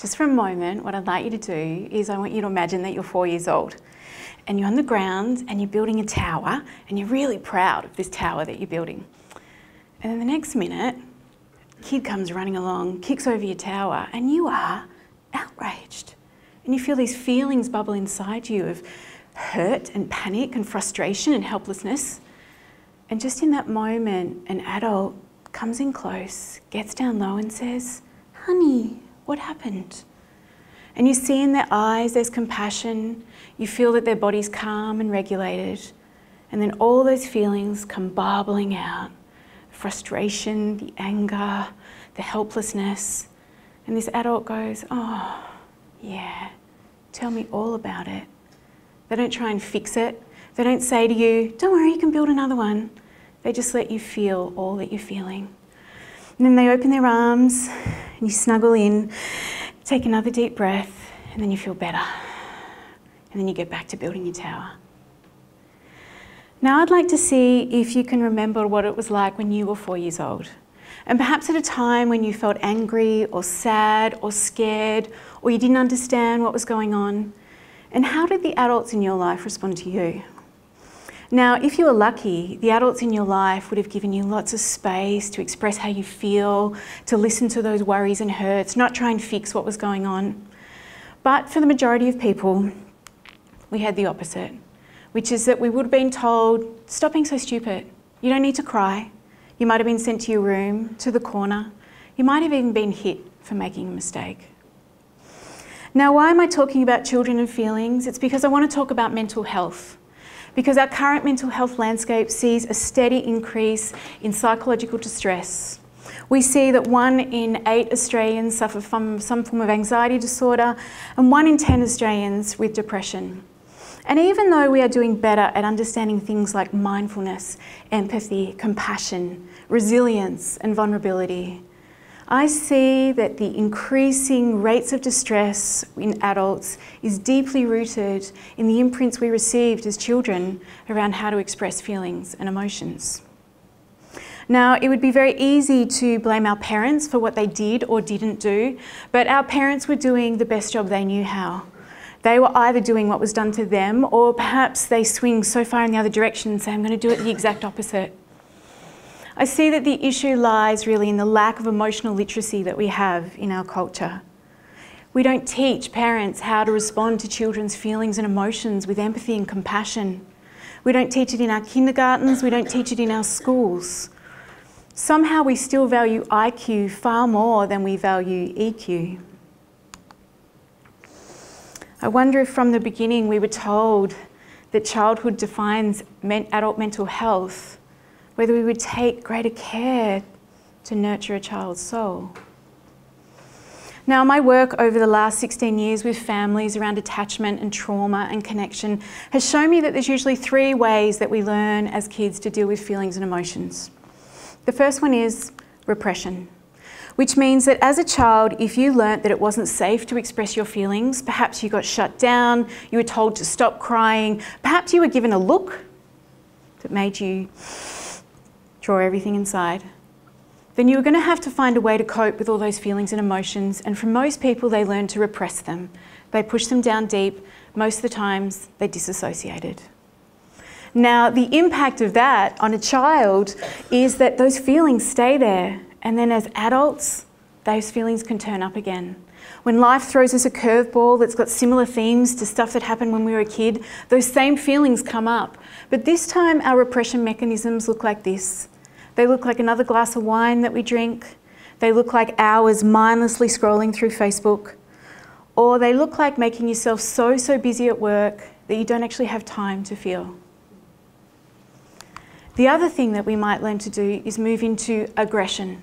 just for a moment, what I'd like you to do is I want you to imagine that you're four years old and you're on the ground and you're building a tower and you're really proud of this tower that you're building. And then the next minute, kid comes running along, kicks over your tower, and you are outraged. And you feel these feelings bubble inside you of hurt and panic and frustration and helplessness. And just in that moment, an adult comes in close, gets down low, and says, Honey, what happened? And you see in their eyes there's compassion. You feel that their body's calm and regulated. And then all those feelings come barbling out frustration, the anger, the helplessness. And this adult goes, Oh, yeah, tell me all about it. They don't try and fix it. They don't say to you, Don't worry, you can build another one. They just let you feel all that you're feeling. And then they open their arms and you snuggle in, take another deep breath, and then you feel better. And then you get back to building your tower. Now, I'd like to see if you can remember what it was like when you were four years old. And perhaps at a time when you felt angry or sad or scared or you didn't understand what was going on. And how did the adults in your life respond to you? Now, if you were lucky, the adults in your life would have given you lots of space to express how you feel, to listen to those worries and hurts, not try and fix what was going on. But for the majority of people, we had the opposite which is that we would have been told, stop being so stupid. You don't need to cry. You might have been sent to your room, to the corner. You might have even been hit for making a mistake. Now, why am I talking about children and feelings? It's because I want to talk about mental health. Because our current mental health landscape sees a steady increase in psychological distress. We see that one in eight Australians suffer from some form of anxiety disorder, and one in 10 Australians with depression. And even though we are doing better at understanding things like mindfulness, empathy, compassion, resilience, and vulnerability, I see that the increasing rates of distress in adults is deeply rooted in the imprints we received as children around how to express feelings and emotions. Now, it would be very easy to blame our parents for what they did or didn't do, but our parents were doing the best job they knew how. They were either doing what was done to them, or perhaps they swing so far in the other direction and say, I'm going to do it the exact opposite. I see that the issue lies really in the lack of emotional literacy that we have in our culture. We don't teach parents how to respond to children's feelings and emotions with empathy and compassion. We don't teach it in our kindergartens, we don't teach it in our schools. Somehow we still value IQ far more than we value EQ. I wonder if from the beginning we were told that childhood defines adult mental health, whether we would take greater care to nurture a child's soul. Now, my work over the last 16 years with families around attachment and trauma and connection has shown me that there's usually three ways that we learn as kids to deal with feelings and emotions. The first one is repression which means that as a child, if you learnt that it wasn't safe to express your feelings, perhaps you got shut down, you were told to stop crying, perhaps you were given a look that made you draw everything inside, then you were going to have to find a way to cope with all those feelings and emotions. And for most people, they learn to repress them. They push them down deep. Most of the times, they disassociated. Now, the impact of that on a child is that those feelings stay there and then as adults, those feelings can turn up again. When life throws us a curveball that's got similar themes to stuff that happened when we were a kid, those same feelings come up. But this time, our repression mechanisms look like this. They look like another glass of wine that we drink, they look like hours mindlessly scrolling through Facebook, or they look like making yourself so, so busy at work that you don't actually have time to feel. The other thing that we might learn to do is move into aggression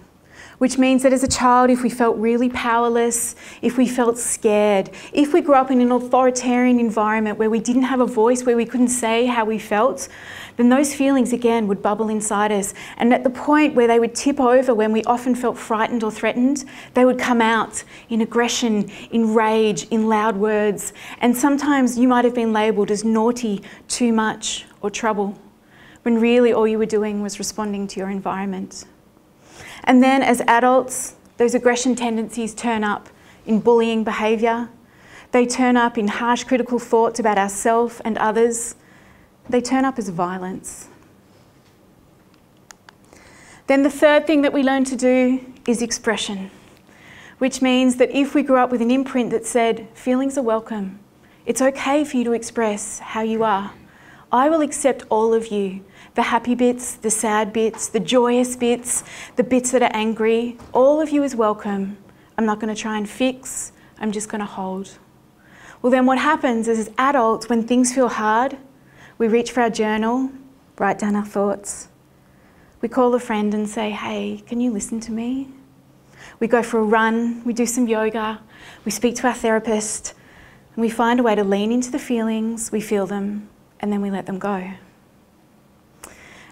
which means that as a child, if we felt really powerless, if we felt scared, if we grew up in an authoritarian environment where we didn't have a voice, where we couldn't say how we felt, then those feelings again would bubble inside us. And at the point where they would tip over, when we often felt frightened or threatened, they would come out in aggression, in rage, in loud words. And sometimes you might have been labelled as naughty, too much, or trouble, when really all you were doing was responding to your environment. And then as adults, those aggression tendencies turn up in bullying behaviour. They turn up in harsh critical thoughts about ourselves and others. They turn up as violence. Then the third thing that we learn to do is expression, which means that if we grew up with an imprint that said, feelings are welcome, it's okay for you to express how you are. I will accept all of you the happy bits, the sad bits, the joyous bits, the bits that are angry. All of you is welcome. I'm not going to try and fix, I'm just going to hold. Well, then what happens is, as adults, when things feel hard, we reach for our journal, write down our thoughts. We call a friend and say, hey, can you listen to me? We go for a run, we do some yoga, we speak to our therapist, and we find a way to lean into the feelings, we feel them, and then we let them go.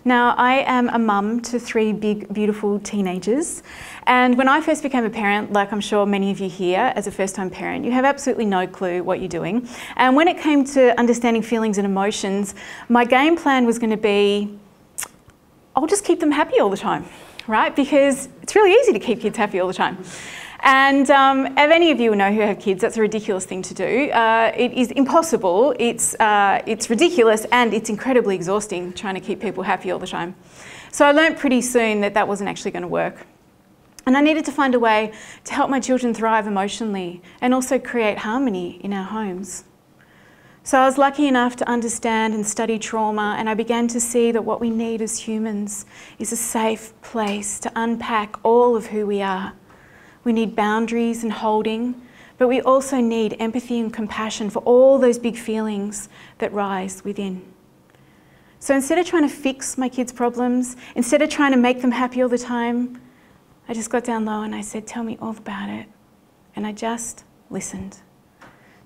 Now, I am a mum to three big, beautiful teenagers. And when I first became a parent, like I'm sure many of you here, as a first time parent, you have absolutely no clue what you're doing. And when it came to understanding feelings and emotions, my game plan was going to be I'll just keep them happy all the time, right? Because it's really easy to keep kids happy all the time. And um, if any of you know who have kids, that's a ridiculous thing to do. Uh, it is impossible, it's, uh, it's ridiculous, and it's incredibly exhausting trying to keep people happy all the time. So I learned pretty soon that that wasn't actually going to work. And I needed to find a way to help my children thrive emotionally and also create harmony in our homes. So I was lucky enough to understand and study trauma, and I began to see that what we need as humans is a safe place to unpack all of who we are we need boundaries and holding, but we also need empathy and compassion for all those big feelings that rise within. So instead of trying to fix my kids' problems, instead of trying to make them happy all the time, I just got down low and I said, Tell me all about it. And I just listened.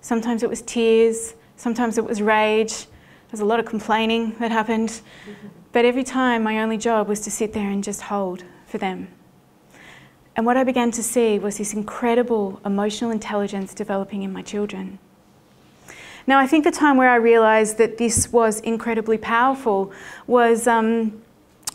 Sometimes it was tears, sometimes it was rage. There's a lot of complaining that happened. But every time, my only job was to sit there and just hold for them. And what I began to see was this incredible emotional intelligence developing in my children. Now, I think the time where I realised that this was incredibly powerful was um,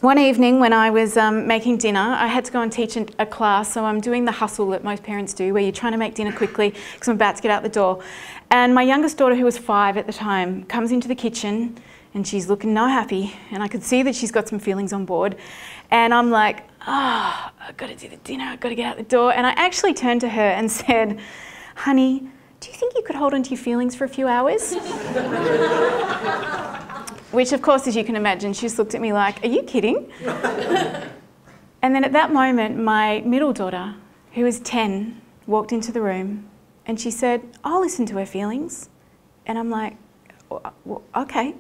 one evening when I was um, making dinner. I had to go and teach a class, so I'm doing the hustle that most parents do, where you're trying to make dinner quickly because I'm about to get out the door. And my youngest daughter, who was five at the time, comes into the kitchen and she's looking no happy, and I could see that she's got some feelings on board. And I'm like, ah, oh, I've got to do the dinner, I've got to get out the door. And I actually turned to her and said, honey, do you think you could hold on to your feelings for a few hours? Which, of course, as you can imagine, she just looked at me like, are you kidding? and then at that moment, my middle daughter, who was 10, walked into the room and she said, I'll listen to her feelings. And I'm like, well, okay.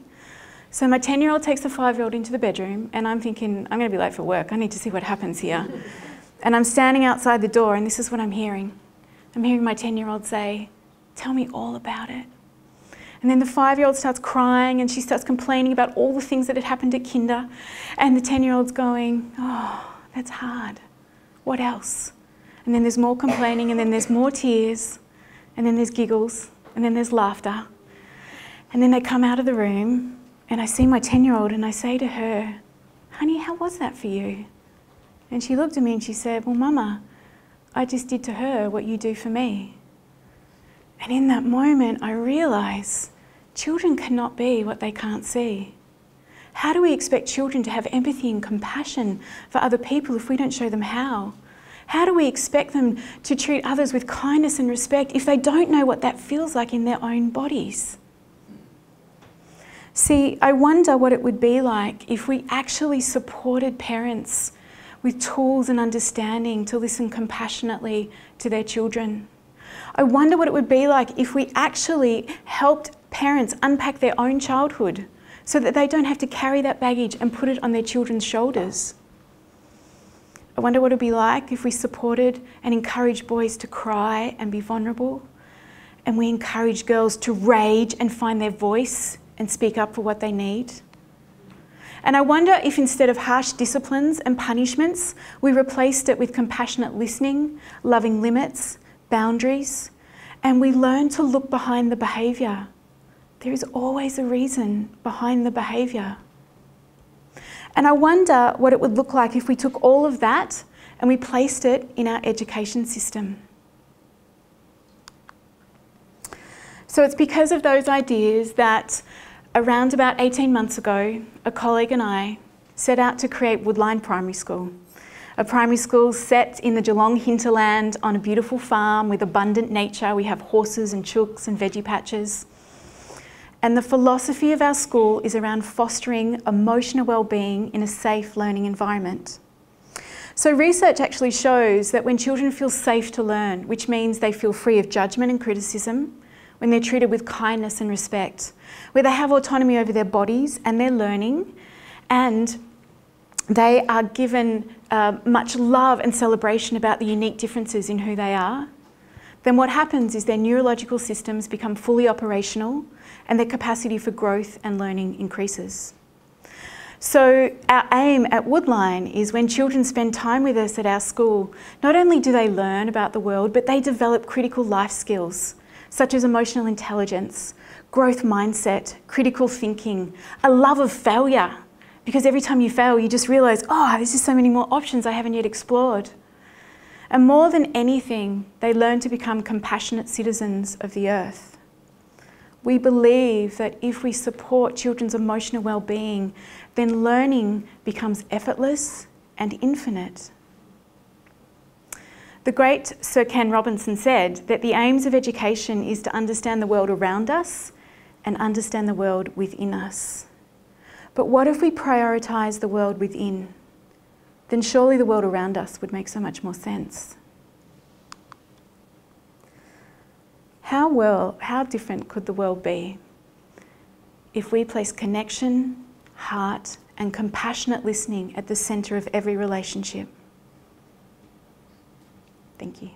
So my 10 year old takes the five year old into the bedroom, and I'm thinking, I'm going to be late for work. I need to see what happens here. and I'm standing outside the door, and this is what I'm hearing. I'm hearing my 10 year old say, Tell me all about it. And then the five year old starts crying and she starts complaining about all the things that had happened at kinder. And the 10 year old's going, Oh, that's hard. What else? And then there's more complaining, and then there's more tears, and then there's giggles, and then there's laughter. And then they come out of the room, and I see my 10 year old and I say to her, Honey, how was that for you? And she looked at me and she said, Well, Mama, I just did to her what you do for me. And in that moment, I realize children cannot be what they can't see. How do we expect children to have empathy and compassion for other people if we don't show them how? How do we expect them to treat others with kindness and respect if they don't know what that feels like in their own bodies? See, I wonder what it would be like if we actually supported parents with tools and understanding to listen compassionately to their children. I wonder what it would be like if we actually helped parents unpack their own childhood so that they don't have to carry that baggage and put it on their children's shoulders. I wonder what it would be like if we supported and encouraged boys to cry and be vulnerable, and we encouraged girls to rage and find their voice and speak up for what they need. And I wonder if instead of harsh disciplines and punishments, we replaced it with compassionate listening, loving limits, boundaries, and we learn to look behind the behaviour. There is always a reason behind the behaviour. And I wonder what it would look like if we took all of that and we placed it in our education system. So it's because of those ideas that around about 18 months ago, a colleague and I set out to create Woodline Primary School. A primary school set in the Geelong hinterland on a beautiful farm with abundant nature. We have horses and chooks and veggie patches. And the philosophy of our school is around fostering emotional well-being in a safe learning environment. So research actually shows that when children feel safe to learn, which means they feel free of judgment and criticism, when they're treated with kindness and respect, where they have autonomy over their bodies and their learning, and they are given uh, much love and celebration about the unique differences in who they are, then what happens is their neurological systems become fully operational and their capacity for growth and learning increases. So our aim at Woodline is when children spend time with us at our school, not only do they learn about the world, but they develop critical life skills such as emotional intelligence, growth mindset, critical thinking, a love of failure, because every time you fail, you just realize, oh, there's just so many more options I haven't yet explored. And more than anything, they learn to become compassionate citizens of the earth. We believe that if we support children's emotional well-being, then learning becomes effortless and infinite. The great Sir Ken Robinson said that the aims of education is to understand the world around us and understand the world within us. But what if we prioritise the world within? Then surely the world around us would make so much more sense. How well, how different could the world be if we place connection, heart, and compassionate listening at the centre of every relationship? Thank you.